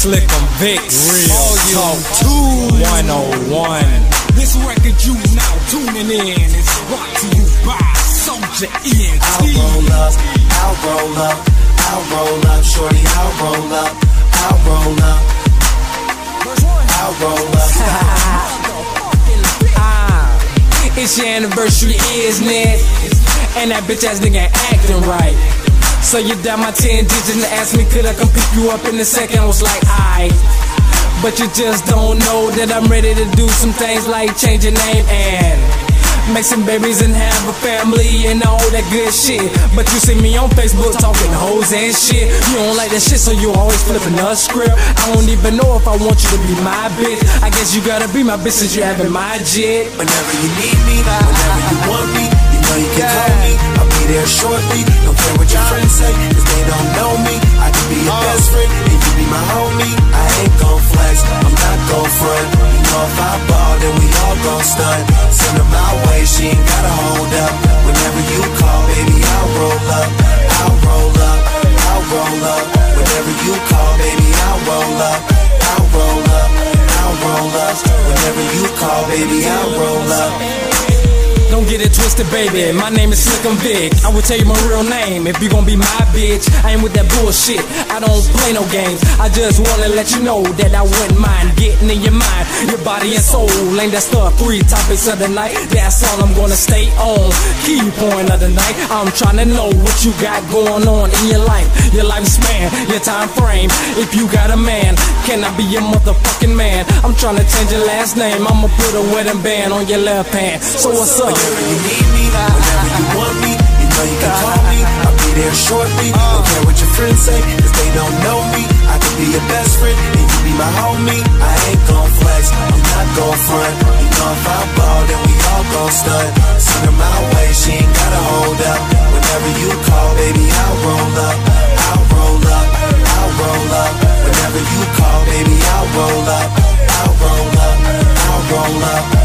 Slick 'em Vicks. Real Talk Two. 101. This record you now tuning in is brought to you by Soldier ENT. I'll roll up, I'll roll up, I'll roll up, shorty, I'll roll up, I'll roll up, I'll roll up. Ah, it's your anniversary, isn't it? And that bitch ass nigga acting right. So you down my 10 digits and asked me could I come pick you up in a second. I was like, I. But you just don't know that I'm ready to do some things like change your name and make some babies and have a family and all that good shit. But you see me on Facebook talking hoes and shit. You don't like that shit, so you always flipping a script. I don't even know if I want you to be my bitch. I guess you gotta be my bitch since you having my jet. Whenever you need me, whenever you want me, you know you can call me. I'll be there shortly. What your friends say, cause they don't know me. I can be your best friend, and you be my homie. I ain't gon' flex, I'm not gon' front. You know if I ball, then we all gon' stunt. Send her my way, she ain't gotta hold up. Whenever you call, baby, I'll roll up. I'll roll up, I'll roll up. Whenever you call, baby, I'll roll up. I'll roll up, I'll roll up. Whenever you call, baby, I'll roll up. Don't get it twisted, baby. My name is Slick 'em Vic. I will tell you my real name if you gon' be my bitch. I ain't with that bullshit. I don't play no games. I just wanna let you know that I wouldn't mind getting in your mind, your body and soul. Ain't that stuff three topics of the night? That's all I'm gonna stay on. Key point of the night. I'm trying to know what you got going on in your life, your lifespan, your time frame. If you got a man, can I be your motherfucking man? I'm trying to change your last name. I'ma put a wedding band on your left hand. So what's up? Whenever you need me, whenever you want me, you know you can call me. I'll be there shortly. Don't care what your friends say, cause they don't know me. I can be your best friend, and you be my homie. I ain't gon' flex, I'm not gon' front. You know if I ball, then we all gon' stunt. Send her my way, she ain't gotta hold up. Whenever you call, baby, I'll roll up. I'll roll up, I'll roll up. Whenever you call, baby, I'll roll up. I'll roll up, I'll roll up.